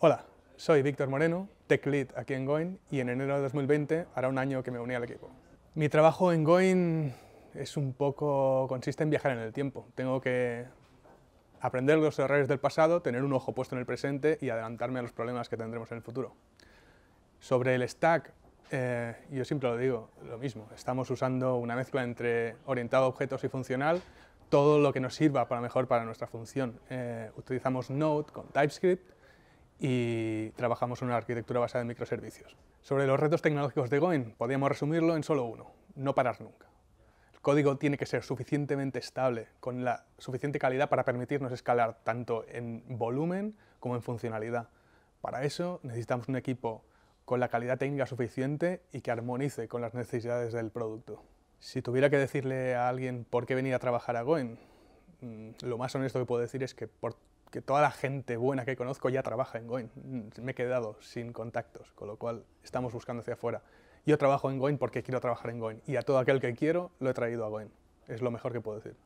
Hola, soy Víctor Moreno, Tech Lead aquí en Goin y en enero de 2020 hará un año que me uní al equipo. Mi trabajo en Goin es un poco, consiste en viajar en el tiempo. Tengo que aprender los errores del pasado, tener un ojo puesto en el presente y adelantarme a los problemas que tendremos en el futuro. Sobre el stack, eh, yo siempre lo digo, lo mismo. Estamos usando una mezcla entre orientado a objetos y funcional, todo lo que nos sirva para mejor para nuestra función. Eh, utilizamos Node con TypeScript y trabajamos en una arquitectura basada en microservicios. Sobre los retos tecnológicos de Goin, podríamos resumirlo en solo uno, no parar nunca. El código tiene que ser suficientemente estable, con la suficiente calidad para permitirnos escalar tanto en volumen como en funcionalidad. Para eso necesitamos un equipo con la calidad técnica suficiente y que armonice con las necesidades del producto. Si tuviera que decirle a alguien por qué venir a trabajar a Goen, mm, lo más honesto que puedo decir es que porque toda la gente buena que conozco ya trabaja en Goin. Mm, me he quedado sin contactos, con lo cual estamos buscando hacia afuera. Yo trabajo en Goin porque quiero trabajar en Goin y a todo aquel que quiero lo he traído a Goin. Es lo mejor que puedo decir.